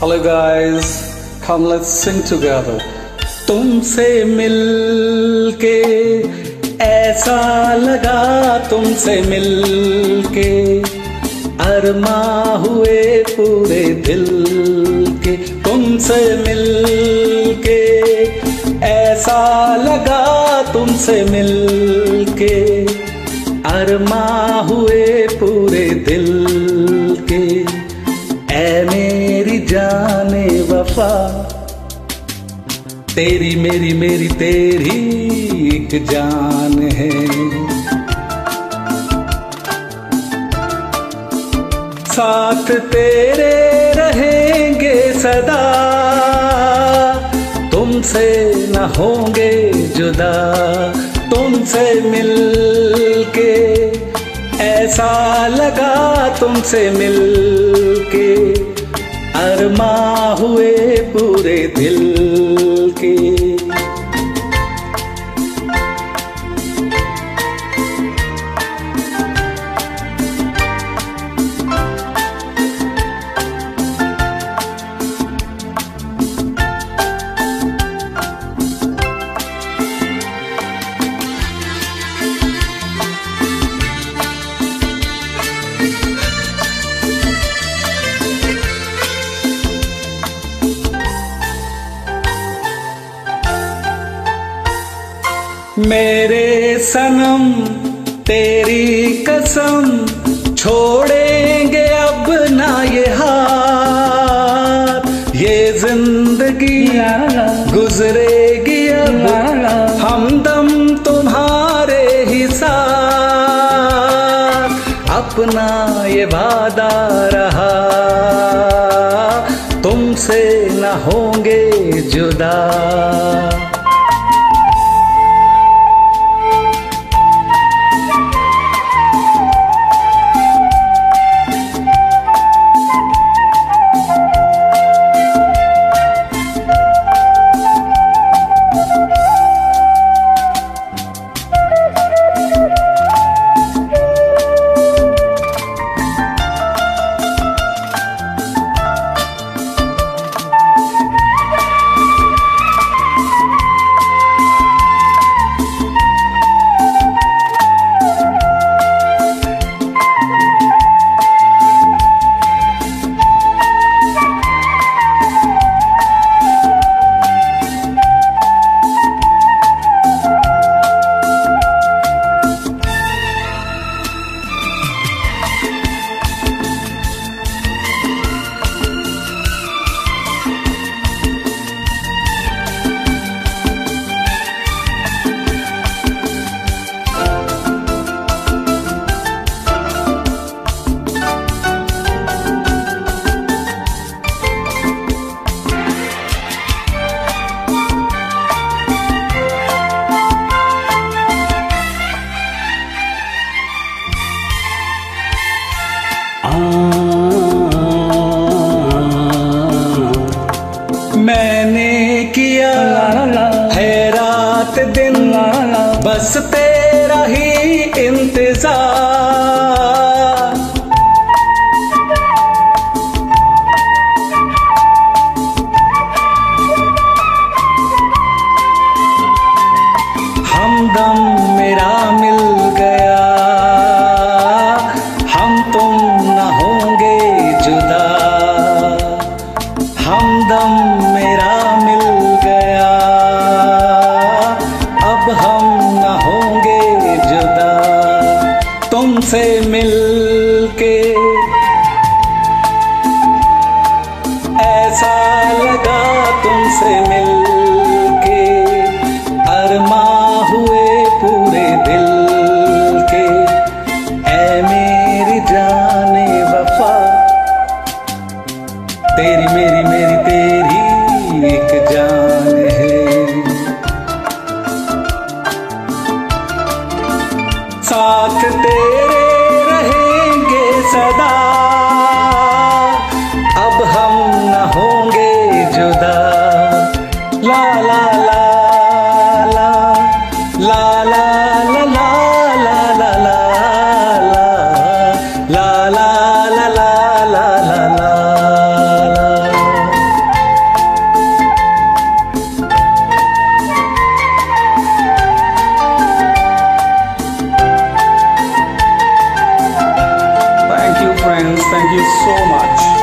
Hello guys come let's sing together तुमसे मिलके ऐसा लगा तुमसे मिलके। अरमा हुए पूरे दिल के तुमसे मिलके। ऐसा लगा तुमसे मिल के अरमा हुए पूरे दिल के। ऐ जाने वफा। तेरी मेरी मेरी तेरी एक जान है। साथ तेरे रहेंगे सदा। तुमसे न होंगे जुदा। तुमसे मिलके ऐसा लगा तुमसे मिलके। अरमा मेरे सनम, तेरी कसम छोड़ेंगे अब ना ये हाथ ये ज़िंदगी गुजरेगी अब हमदम तुम्हारे ही साथ। अपना ये वादा रहा, तुमसे न होंगे जुदा। बस तेरा ही इंतज़ार। तुमसे मिल के ऐसा लगा तुमसे मिल के अरमा हुए पूरे दिल के। ऐ मेरी जाने वफा, तेरी मेरी मेरी तेरी एक जान है। साथ Thank you friends, thank you so much.